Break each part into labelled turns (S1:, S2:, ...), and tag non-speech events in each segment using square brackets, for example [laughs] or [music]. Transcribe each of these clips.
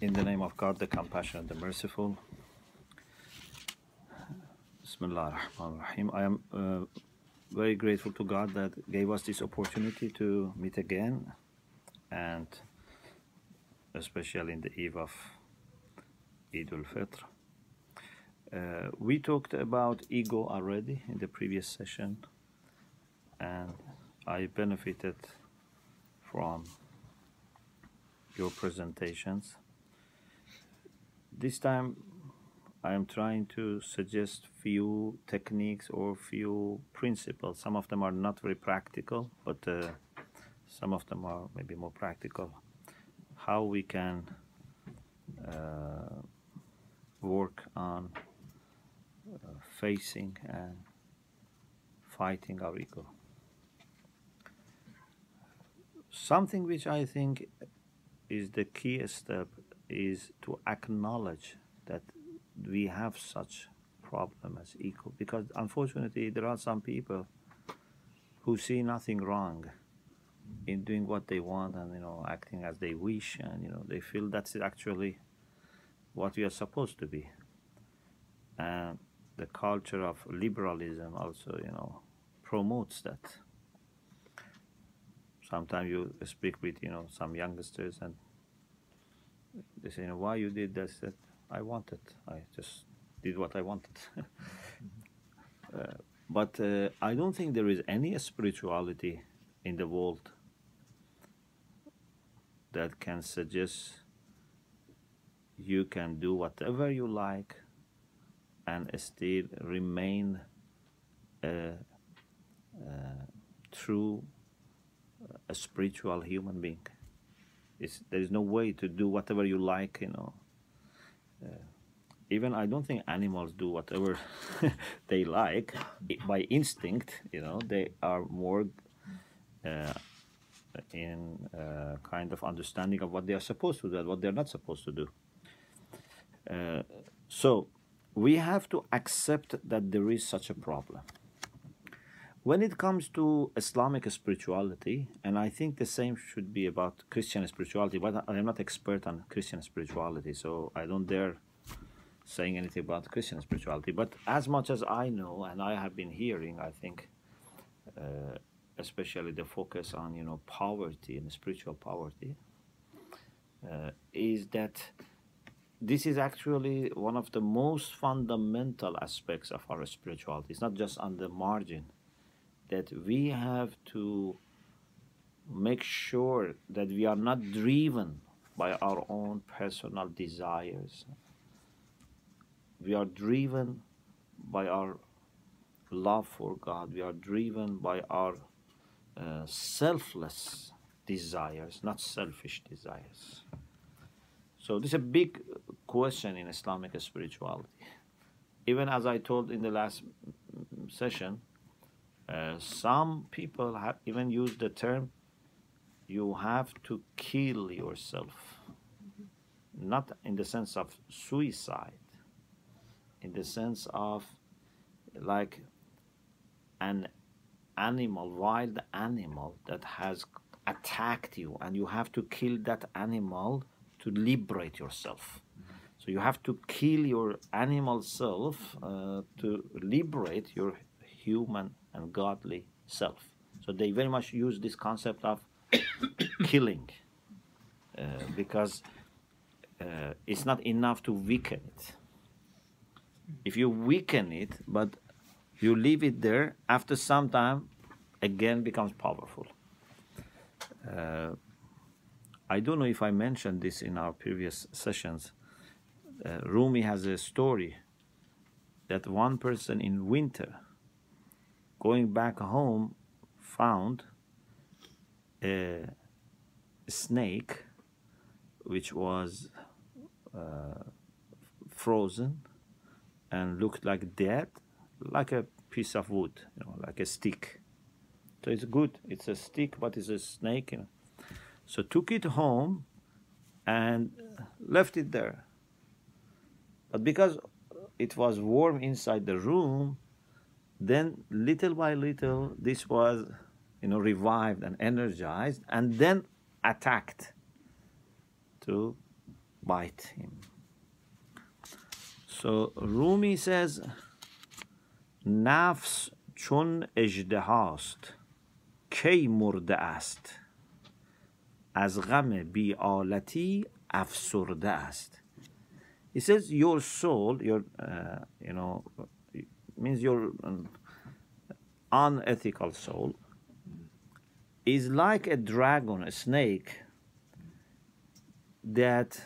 S1: In the name of God, the compassionate, the merciful. Bismillah ar-Rahman ar-Rahim. I am uh, very grateful to God that gave us this opportunity to meet again and especially in the eve of Eid al-Fitr. Uh, we talked about ego already in the previous session and I benefited from your presentations. This time I am trying to suggest few techniques or few principles. Some of them are not very practical, but uh, some of them are maybe more practical. How we can uh, work on uh, facing and fighting our ego. Something which I think is the key step is to acknowledge that we have such problem as ego because unfortunately there are some people who see nothing wrong in doing what they want and you know acting as they wish and you know they feel that's actually what we are supposed to be. And the culture of liberalism also you know promotes that. Sometimes you speak with you know some youngsters and they say you know why you did this? That I wanted I just did what I wanted. [laughs] Uh, but uh, I don't think there is any spirituality in the world that can suggest you can do whatever you like and still remain a, a true a spiritual human being. It's, there is no way to do whatever you like, you know. Uh, even I don't think animals do whatever [laughs] they like by instinct. You know, they are more uh, in uh, kind of understanding of what they are supposed to do and what they are not supposed to do. Uh, so we have to accept that there is such a problem. When it comes to Islamic spirituality, and I think the same should be about Christian spirituality, but I am not expert on Christian spirituality, so I don't dare saying anything about Christian spirituality. But as much as I know, and I have been hearing, I think, uh, especially the focus on you know poverty and spiritual poverty, uh, is that this is actually one of the most fundamental aspects of our spirituality. It's not just on the margin that we have to make sure that we are not driven by our own personal desires. We are driven by our love for God. We are driven by our uh, selfless desires, not selfish desires. So this is a big question in Islamic spirituality. Even as I told in the last session, uh, some people have even used the term you have to kill yourself. Not in the sense of suicide in the sense of like an animal wild animal that has attacked you and you have to kill that animal to liberate yourself. So you have to kill your animal self uh, to liberate your human and godly self. So they very much use this concept of [coughs] killing uh, because uh, it's not enough to weaken it. If you weaken it, but you leave it there, after some time, again becomes powerful. Uh, I don't know if I mentioned this in our previous sessions. Uh, Rumi has a story that one person in winter going back home, found a snake which was uh, frozen and looked like dead, like a piece of wood, you know, like a stick. So it's good. It's a stick, but it's a snake. You know. So took it home and left it there. But because it was warm inside the room, then little by little this was you know revived and energized and then attacked to bite him. So Rumi says, نفس چون اجدهاست کی مرده است از غم بیالتی افسرده است He says your soul, your, uh, you know, means your um, unethical soul, is like a dragon, a snake, that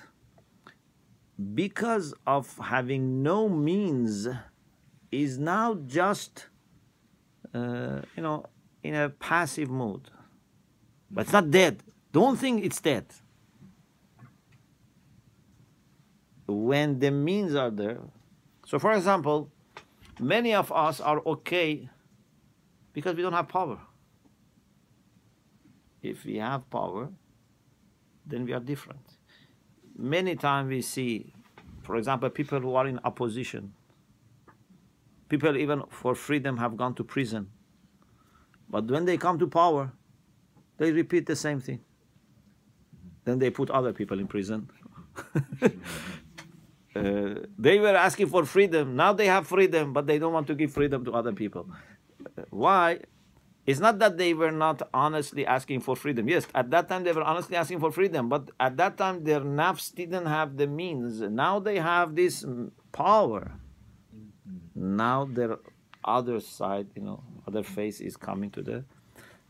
S1: because of having no means is now just, uh, you know, in a passive mood. But it's not dead. Don't think it's dead. When the means are there. So, for example, many of us are okay because we don't have power. If we have power, then we are different. Many times we see, for example, people who are in opposition. People even for freedom have gone to prison. But when they come to power, they repeat the same thing. Then they put other people in prison. [laughs] uh, they were asking for freedom. Now they have freedom, but they don't want to give freedom to other people. Uh, why? It's not that they were not honestly asking for freedom. Yes, at that time they were honestly asking for freedom, but at that time their nafs didn't have the means. Now they have this power. Now their other side, you know, other face is coming to the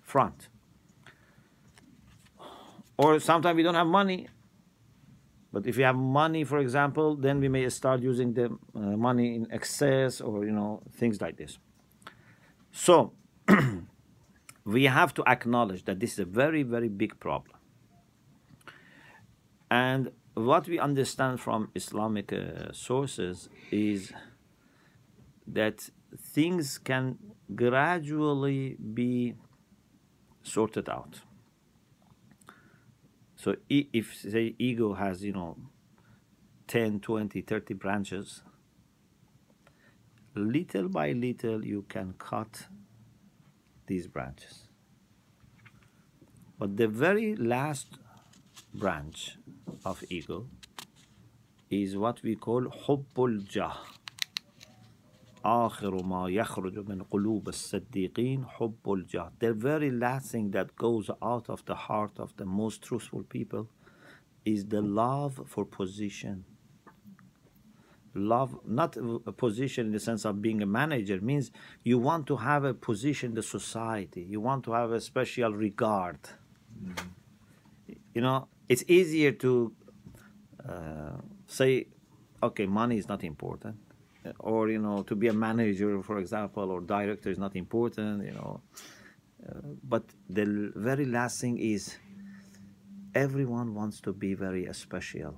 S1: front. Or sometimes we don't have money. But if we have money, for example, then we may start using the uh, money in excess or, you know, things like this. So, [clears throat] we have to acknowledge that this is a very, very big problem. And what we understand from Islamic uh, sources is that things can gradually be sorted out. So if, the ego has, you know, 10, 20, 30 branches, little by little you can cut these branches. But the very last branch of ego is what we call hubbul jah. آخر ما يخرج من قلوب الصديقين حب الجاه. The very last thing that goes out of the heart of the most truthful people is the love for position love not a position in the sense of being a manager means you want to have a position in the society you want to have a special regard mm-hmm. you know it's easier to uh, say okay money is not important or you know to be a manager for example or director is not important you know uh, but the very last thing is everyone wants to be very special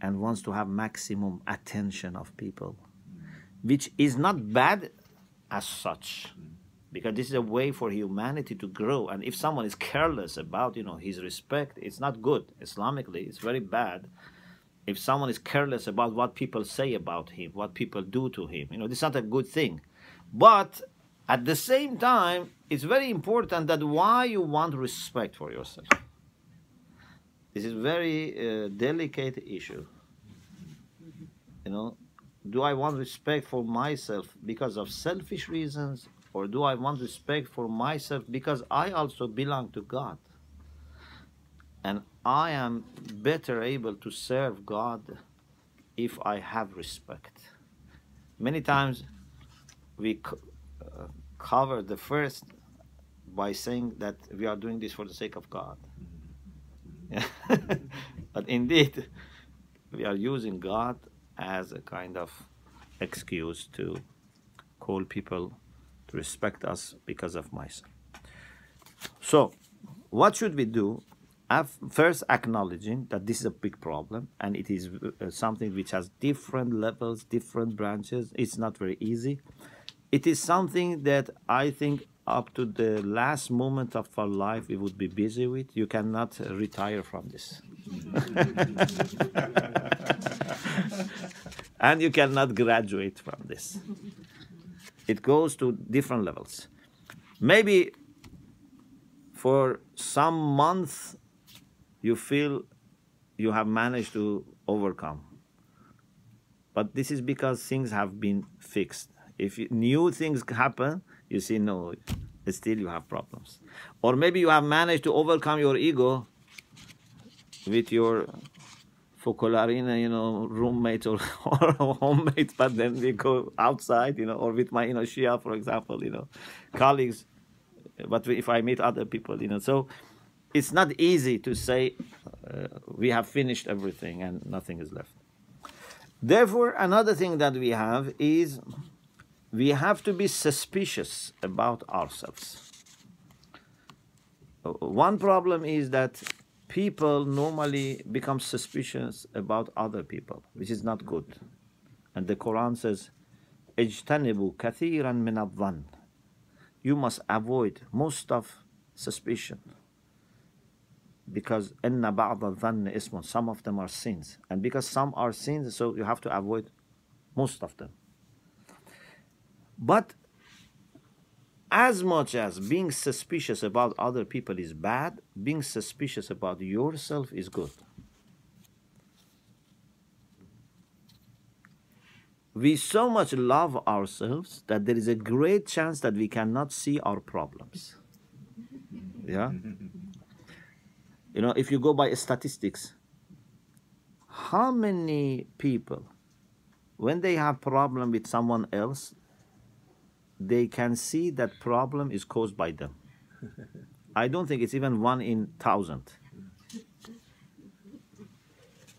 S1: and wants to have maximum attention of people, which is not bad as such, because this is a way for humanity to grow. And if someone is careless about, you know, his respect, it's not good. Islamically, it's very bad. If someone is careless about what people say about him, what people do to him, you know, this is not a good thing. But at the same time, it's very important that why you want respect for yourself. This is very uh, delicate issue. You know, do I want respect for myself because of selfish reasons, or do I want respect for myself because I also belong to God? And I am better able to serve God if I have respect. Many times we co- uh, cover the first by saying that we are doing this for the sake of God. [laughs] but indeed, we are using God as a kind of excuse to call people to respect us because of myself. So, what should we do? First, acknowledging that this is a big problem and it is uh, something which has different levels, different branches. It's not very easy. It is something that I think up to the last moment of our life we would be busy with. You cannot retire from this. [laughs] and you cannot graduate from this. It goes to different levels. Maybe for some months you feel you have managed to overcome. But this is because things have been fixed. If you, new things happen, you see, no, still you have problems. Or maybe you have managed to overcome your ego with your Focolarina, you know, roommates or, [laughs] or homemates, but then we go outside, you know, or with my, you know, Shia, for example, you know, colleagues. But if I meet other people, you know, so it's not easy to say uh, we have finished everything and nothing is left. Therefore, another thing that we have is we have to be suspicious about ourselves. Uh, one problem is that people normally become suspicious about other people, which is not good. And the Quran says, اجتنبوا كثيرا من الظن. You must avoid most of suspicion because inna ba'da dhann ismun. Some of them are sins. And because some are sins so you have to avoid most of them. But as much as being suspicious about other people is bad being suspicious about yourself is good. We so much love ourselves that there is a great chance that we cannot see our problems. Yeah [laughs] you know, if you go by statistics, how many people, when they have problem with someone else, they can see that problem is caused by them. [laughs] I don't think it's even one in thousand.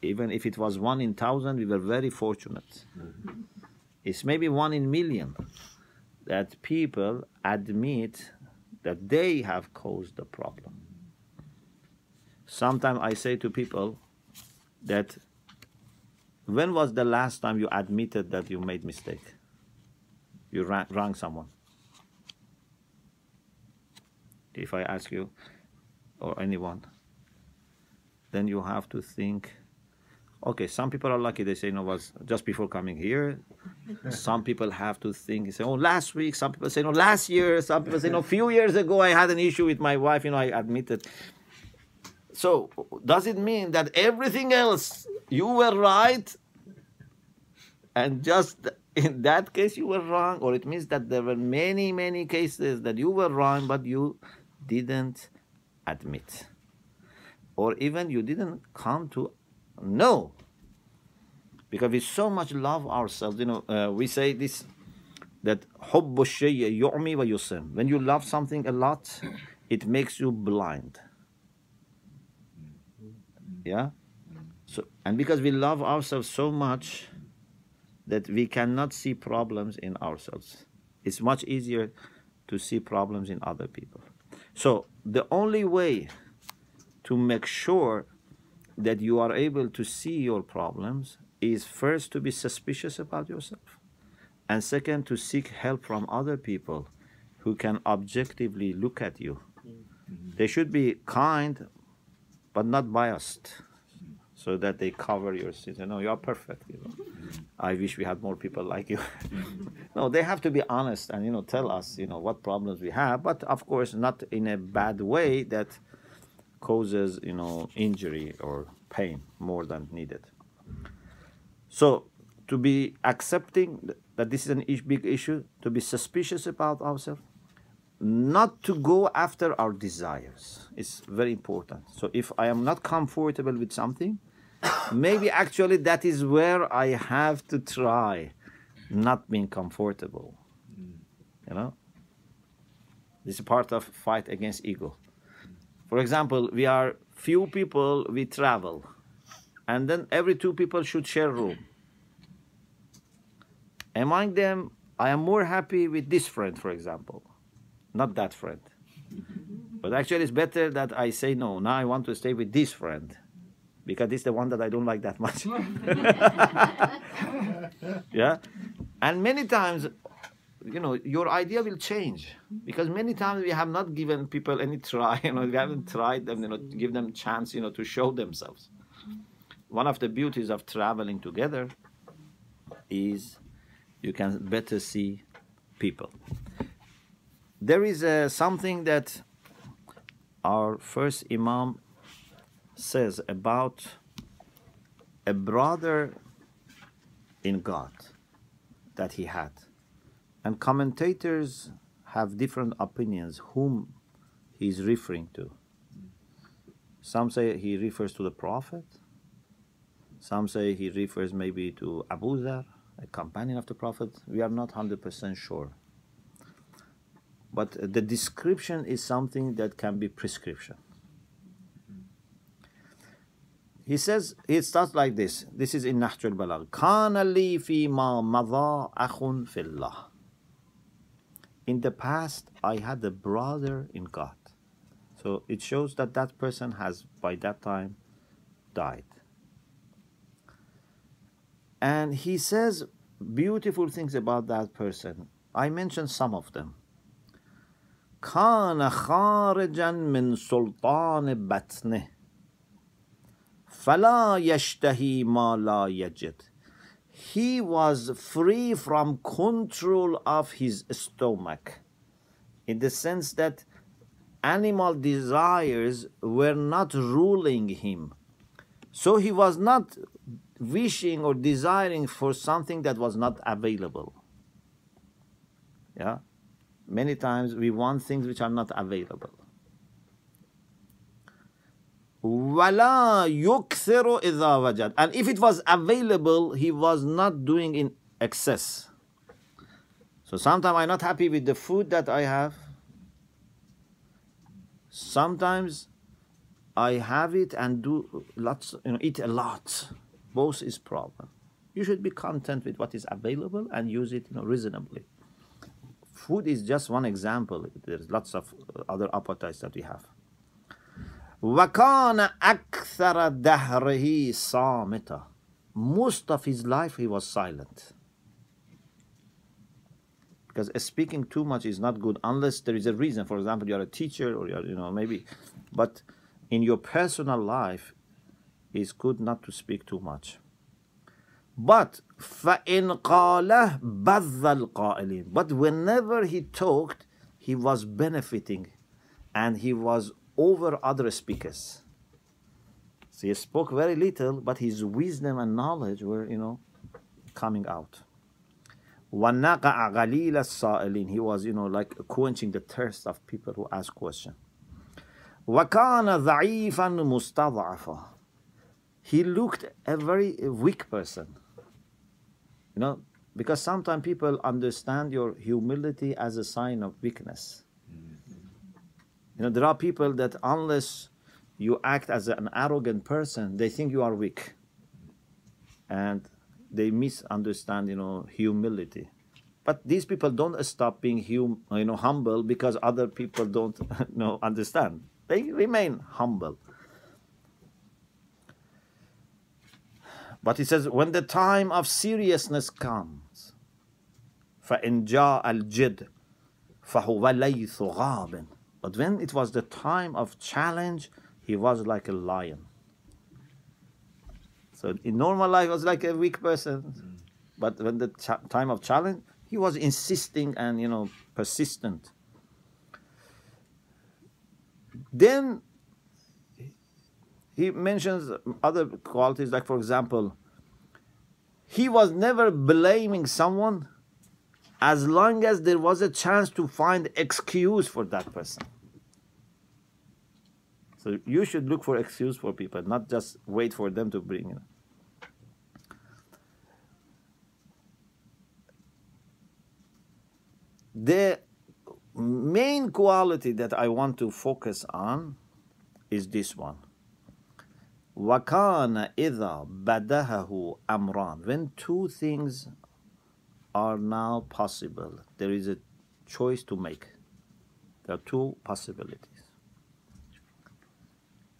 S1: Even if it was one in thousand, we were very fortunate. It's maybe one in million that people admit that they have caused the problem. Sometimes I say to people that when was the last time you admitted that you made mistake? You wrong someone. If I ask you or anyone, then you have to think. Okay, some people are lucky. They say, no, was just before coming here. [laughs] some people have to think. Say, oh, last week. Some people say, no, last year. Some people say, no, few years ago I had an issue with my wife. You know, I admitted. So, does it mean that everything else you were right and just in that case you were wrong? Or it means that there were many, many cases that you were wrong but you didn't admit? Or even you didn't come to know? Because we so much love ourselves. You know, uh, we say this that when you love something a lot, it makes you blind yeah? Mm. So, and because we love ourselves so much that we cannot see problems in ourselves, it's much easier to see problems in other people. So, the only way to make sure that you are able to see your problems is first to be suspicious about yourself, and second, to seek help from other people who can objectively look at you. Mm-hmm. They should be kind but not biased so that they cover your sins. No, you are perfect. You know, mm-hmm. I wish we had more people like you. [laughs] no, they have to be honest and you know tell us you know what problems we have, but of course not in a bad way that causes you know injury or pain more than needed. So to be accepting that this is an big issue, to be suspicious about ourselves, not to go after our desires is very important. So if I am not comfortable with something, maybe actually that is where I have to try not being comfortable. You know? This is part of fight against ego. For example, we are few people, we travel. And then every two people should share room. Among them, I am more happy with this friend, for example not that friend. But actually, it's better that I say no. Now I want to stay with this friend because this is the one that I don't like that much. [laughs] yeah? And many times, you know, your idea will change because many times we have not given people any try, [laughs] you know, we haven't tried them, you know, give them chance, you know, to show themselves. One of the beauties of traveling together is you can better see people there is uh, something that our first Imam says about a brother in God that he had. And commentators have different opinions whom he's referring to. Some say he refers to the Prophet. Some say he refers maybe to Abu Dhar, a companion of the Prophet. We are not 100% sure. But the description is something that can be prescription. He says, he starts like this. This is in Nahjul Balagha. Kana li fi ma madha akhun fillah. In the past, I had a brother in God. So it shows that that person has, by that time, died. And he says beautiful things about that person. I mentioned some of them. كان خارجا من سلطان بطنه فلا يشتهي ما لا يجد he was free from control of his stomach in the sense that animal desires were not ruling him so he was not wishing or desiring for something that was not available yeah many times we want things which are not available وَلَا يُكْثِرُ إِذَا وَجَدْ And if it was available, he was not doing in excess. So sometimes I'm not happy with the food that I have. Sometimes I have it and do lots, you know, eat a lot. Both is problem. You should be content with what is available and use it, you know, reasonably. Food is just one example. There's lots of other appetites that we have. وَكَانَ أَكْثَرَ دَهْرِهِ صَامِتًا Most of his life he was silent. Because speaking too much is not good unless there is a reason. For example, you are a teacher or you are, you know, maybe. But in your personal life, it's good not to speak too much. But فَإِنْ قَالَهُ بَذَّ الْقَائِلِينَ But whenever he talked, he was benefiting and he was over other speakers. So he spoke very little, but his wisdom and knowledge were, you know, coming out. He was, you know, like quenching the thirst of people who ask questions. He looked a very weak person. You know, because sometimes people understand your humility as a sign of weakness. You know, there are people that unless you act as an arrogant person, they think you are weak. And they misunderstand, you know, humility. But these people don't stop being hum, you know, humble because other people don't [laughs] you know, understand. They remain humble. But he says, when the time of seriousness comes, فَإِنْ جَاءَ الْجِدْ فَهُوَ لَيْثُ غَابٍ but when it was the time of challenge, he was like a lion. So in normal life, he was like a weak person. Mm. But when the ch- time of challenge, he was insisting and, you know, persistent. Then he mentions other qualities, like, for example, he was never blaming someone as long as there was a chance to find excuse for that person. So you should look for excuse for people, not just wait for them to bring it. The main quality that I want to focus on is this one. وَكَانَ إِذَا بَدَهَهُ أَمْران When two things are now possible. There is a choice to make. There are two possibilities.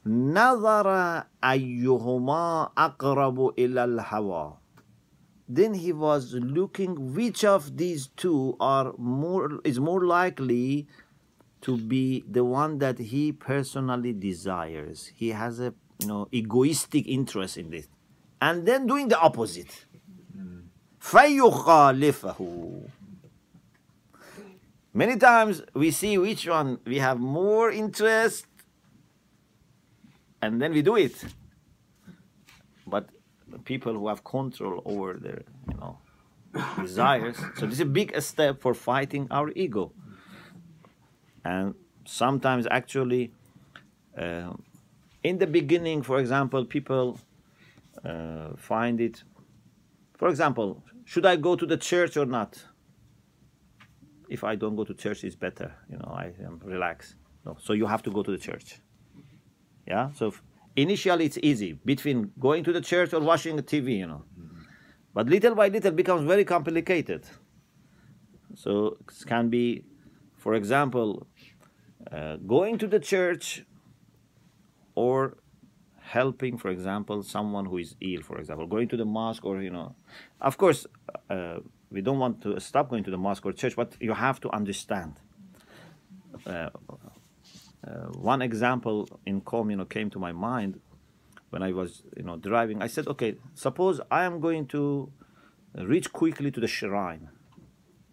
S1: نظر أيهما أقرب إلى الهوى then he was looking which of these two are more is more likely to be the one that he personally desires he has a you know egoistic interest in this and then doing the opposite فَيُخَالِفَهُ Many times we see which one we have more interest and then we do it. But people who have control over their, you know, [coughs] desires. So this is a big step for fighting our ego. And sometimes actually, uh, in the beginning, for example, people uh, find it. For example, should I go to the church or not? If I don't go to church, it's better. You know, I am relaxed. No, so you have to go to the church. Yeah. So initially it's easy between going to the church or watching the TV. You know, mm-hmm. but little by little it becomes very complicated. So it can be, for example, uh, going to the church or helping, for example, someone who is ill, for example, going to the mosque or, you know, of course, uh, we don't want to stop going to the mosque or church, but you have to understand. Uh, uh, one example in Qom, you know, came to my mind when I was, you know, driving. I said, okay, suppose I am going to reach quickly to the shrine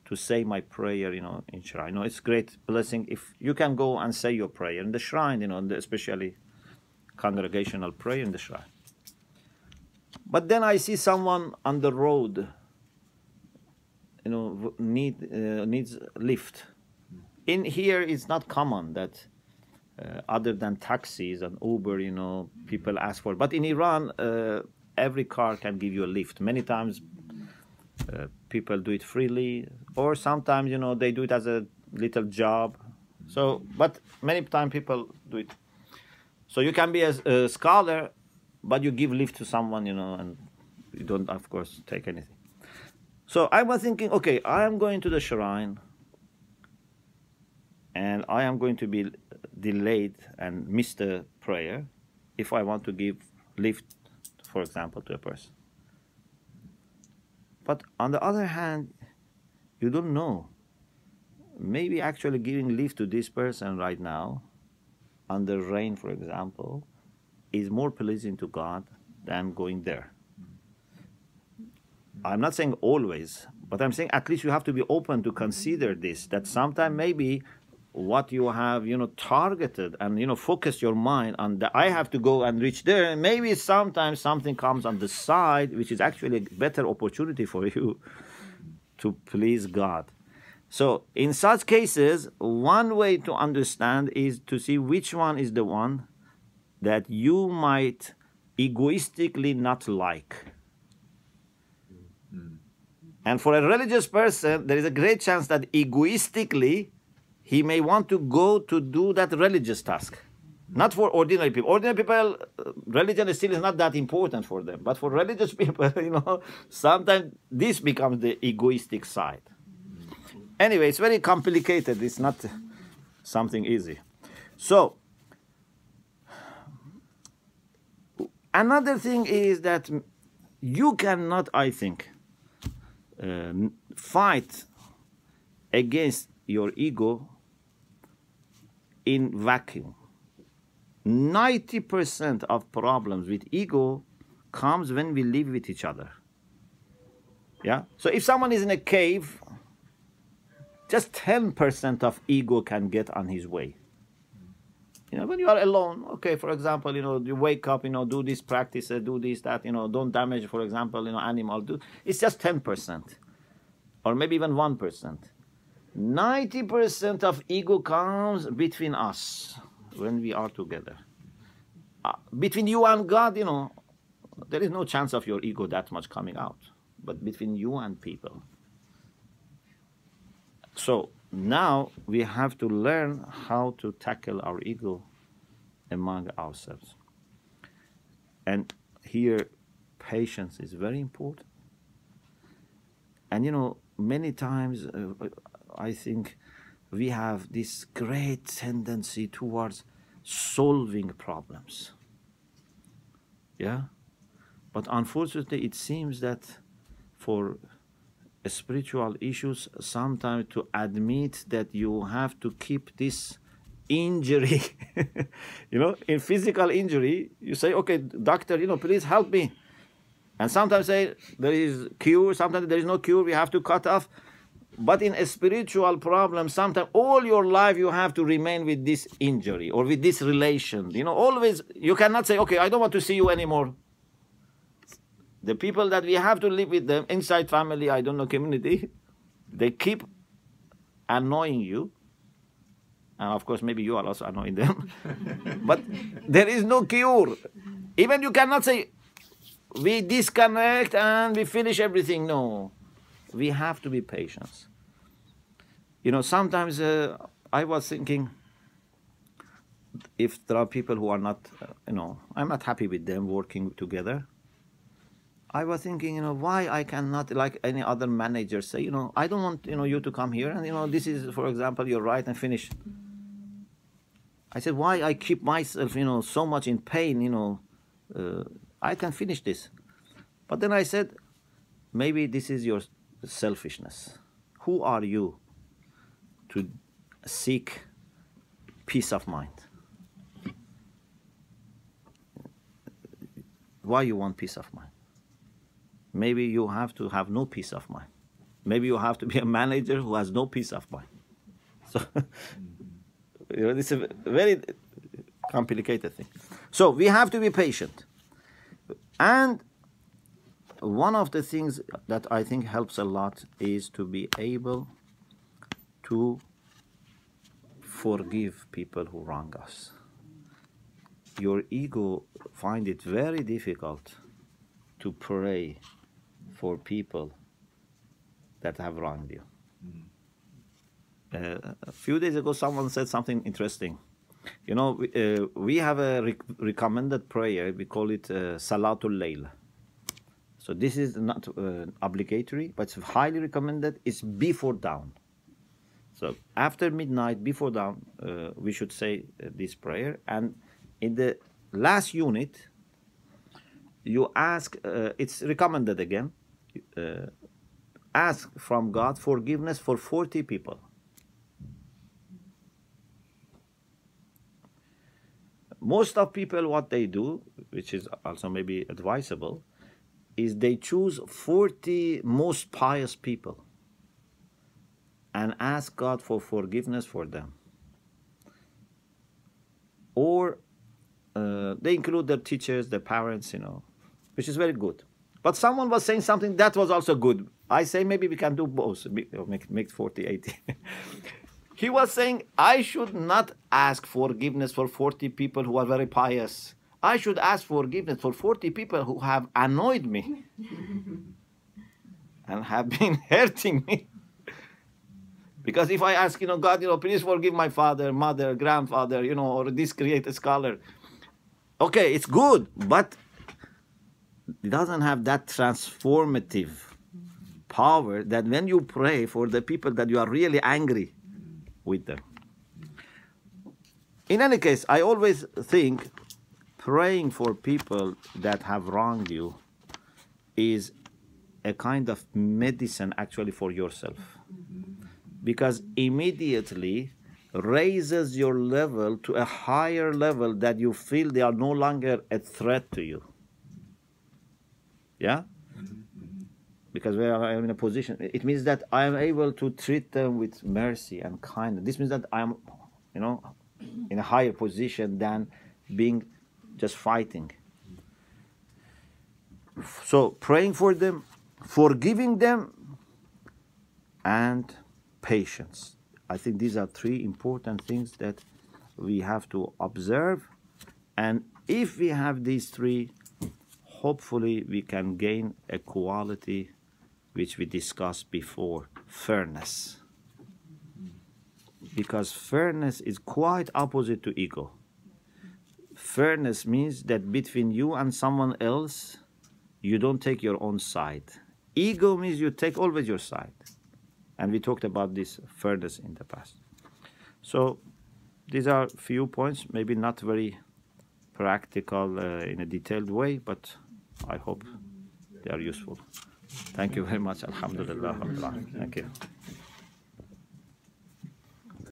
S1: to say my prayer, you know, in shrine. You know, it's great blessing if you can go and say your prayer in the shrine, you know, especially congregational prayer in the shrine. But then I see someone on the road, you know, need uh, needs lift. In here, it's not common that uh, other than taxis and Uber, you know, people ask for. But in Iran, uh, every car can give you a lift. Many times, uh, people do it freely, or sometimes, you know, they do it as a little job. So, but many times people do it so you can be a, a scholar, but you give lift to someone, you know, and you don't, of course, take anything. So I was thinking, okay, I am going to the shrine, and I am going to be delayed and miss the prayer if I want to give lift, for example, to a person. But on the other hand, you don't know. Maybe actually giving lift to this person right now under rain, for example, is more pleasing to God than going there. Mm-hmm. I'm not saying always, but I'm saying at least you have to be open to consider mm-hmm. this that sometimes maybe what you have you know targeted and you know focus your mind on the i have to go and reach there and maybe sometimes something comes on the side which is actually a better opportunity for you mm-hmm. to please god so in such cases, one way to understand is to see which one is the one that you might egoistically not like. Mm-hmm. And for a religious person, there is a great chance that egoistically he may want to go to do that religious task. Not for ordinary people. Ordinary people, religion still is not that important for them. But for religious [laughs] people, you know, sometimes this becomes the egoistic side. Anyway, it's very complicated. It's not something easy. So, another thing is that you cannot, I think, uh, fight against your ego in vacuum. 90% of problems with ego comes when we live with each other. Yeah? So if someone is in a cave just 10% of ego can get on his way. You know, when you are alone, okay, for example, you know, you wake up, you know, do this practice, do this, that, you know, don't damage, for example, you know, animal, do, it's just 10%, or maybe even 1%. 90% of ego comes between us when we are together. Uh, between you and God, you know, there is no chance of your ego that much coming out. But between you and people, so now we have to learn how to tackle our ego among ourselves. And here, patience is very important. And you know, many times uh, I think we have this great tendency towards solving problems. Yeah? But unfortunately, it seems that for spiritual issues sometimes to admit that you have to keep this injury. [laughs] You know in physical injury you say okay doctor you know please help me. And sometimes say there is cure sometimes there is no cure we have to cut off. But in a spiritual problem sometimes all your life you have to remain with this injury or with this relation. You know always you cannot say okay i don't want to see you anymore the people that we have to live with them inside family, I don't know, community, they keep annoying you. And of course, maybe you are also annoying them. [laughs] but there is no cure. Even you cannot say, we disconnect and we finish everything. No, we have to be patient. You know, sometimes uh, I was thinking, if there are people who are not, uh, you know, I'm not happy with them working together. I was thinking, you know, why I cannot, like any other manager, say, you know, I don't want, you know, you to come here and, you know, this is, for example, your right and finish. I said, why I keep myself, you know, so much in pain, you know, uh, I can finish this. But then I said, maybe this is your selfishness. Who are you to seek peace of mind? Why you want peace of mind? Maybe you have to have no peace of mind. Maybe you have to be a manager who has no peace of mind. So, [laughs] you know, this is a very complicated thing. So we have to be patient. And one of the things that I think helps a lot is to be able to forgive people who wrong us. Your ego find it very difficult to pray for people that have wronged you. Uh, a few days ago, someone said something interesting. You know, we, uh, we have a rec recommended prayer. We call it uh, Salatul Layl. So this is not uh, obligatory, but it's highly recommended. It's before dawn. So after midnight, before dawn, uh, we should say uh, this prayer. And in the last unit, you ask. It's recommended again. Uh, ask from God forgiveness for forty people. most of people what they do which is also maybe advisable is they choose 40 most pious people and ask god for forgiveness for them or uh, they include their teachers their parents you know which is very good but someone was saying something that was also good i say maybe we can do both make, make 40 80 [laughs] He was saying, I should not ask forgiveness for 40 people who are very pious. I should ask forgiveness for 40 people who have annoyed me [laughs] and have been [laughs] hurting me. because if I ask, you know, God, you know, please forgive my father, mother, grandfather, you know, or this created scholar, okay, it's good, but doesn't have that transformative power that when you pray for the people that you are really angry with them. In any case, I always think praying for people that have wronged you is a kind of medicine actually for yourself. Because immediately raises your level to a higher level that you feel they are no longer a threat to you. Yeah? because we are in a position it means that i am able to treat them with mercy and kindness. This means that i am you know in a higher position than being just fighting. So praying for them forgiving them and patience. I think these are three important things that we have to observe. And if we have these three hopefully we can gain a quality which we discussed before fairness. Because fairness is quite opposite to ego. Fairness means that between you and someone else you don't take your own side. Ego means you take always your side. And we talked about this fairness in the past. So these are few points maybe not very practical uh, in a detailed way but i hope they are useful Thank you very much. Alhamdulillah. Thank you.